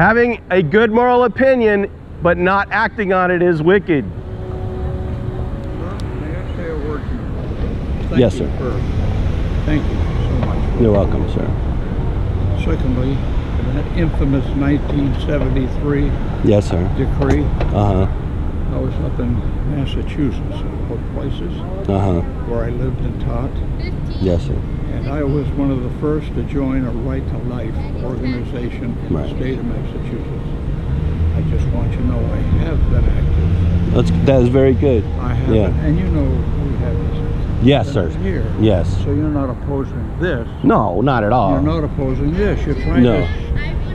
Having a good moral opinion but not acting on it is wicked. May I say a word to you? Thank Yes, you sir. for- Thank you so much. You're welcome, sir. Secondly, that infamous 1973 Yes, sir. decree, Uh I was up in Massachusetts, of all places. Uh huh. where I lived and taught, Yes, sir. and I was one of the first to join a Right to Life organization in Right. the state of Massachusetts. I just want you to know I have been active. That's that is very good. I have, Yeah. and you know we have these Yes, sir. here. Yes. So you're not opposing this. No, not at all. You're not opposing this. You're trying No. to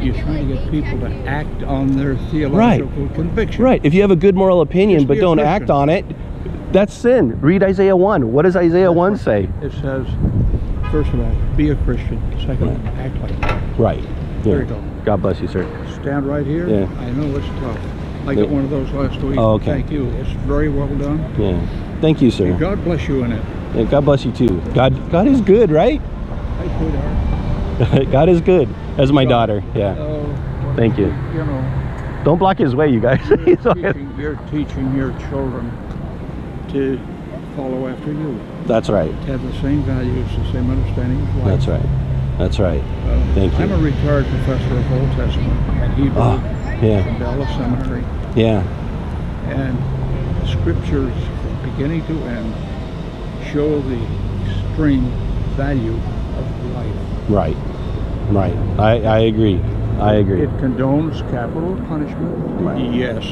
you're trying to get people to act on their theological conviction. Right. If you have a good moral opinion Just but don't Christian. act on it, that's sin. Read Isaiah 1. What does Isaiah 1 say? It says, first of all, be a Christian. Second, act like one. Right. There you go. God bless you, sir. Stand right here. Yeah. I know it's tough. I Yeah. got one of those last week. Oh, okay. Thank you. It's very well done. Yeah. Thank you, sir. God bless you in it. Yeah, God bless you too. God God is good, right? God is good. As my daughter. Yeah. Thank you. You know, Don't block his way, you guys. you're teaching, you're teaching your children to follow after you. That's right. to have the same values, the same understanding of life. That's right. That's right. Uh, Thank you. I'm a retired professor of Old Testament and Hebrew Oh, yeah. from Dallas Seminary, Yeah. and the scriptures, from beginning to end, show the extreme value of life. Right. Right. I, I agree. I agree. It condones capital punishment, Right. yes,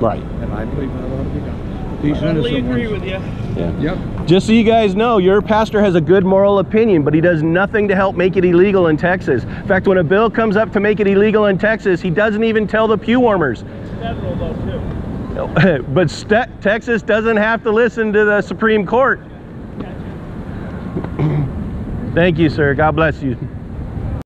Right. and I believe that ought to be done. But These Totally agree ones, with you. Yeah. Yep. Just so you guys know, your pastor has a good moral opinion, but he does nothing to help make it illegal in Texas. In fact, when a bill comes up to make it illegal in Texas, he doesn't even tell the pew warmers. Federal though too. but st- Texas doesn't have to listen to the Supreme Court. Thank you, sir. God bless you.